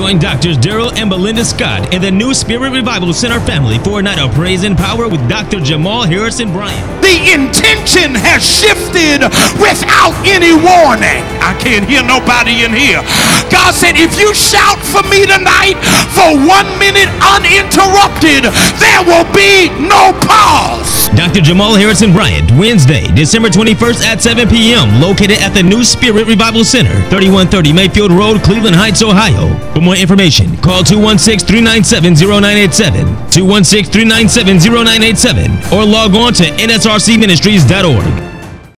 Join Doctors Darrell and Belinda Scott and the New Spirit Revival Center family for a night of praise and power with Dr. Jamal Harrison Bryant. The intention has shifted without any warning. I can't hear nobody in here. God said, if you shout for me tonight for one minute uninterrupted, there will be no. Dr. Jamal Harrison Bryant, Wednesday, December 21st at 7 p.m., located at the New Spirit Revival Center, 3130 Mayfield Road, Cleveland Heights, Ohio. For more information, call 216 397 0987, 216 397 0987, or log on to nsrcministries.org.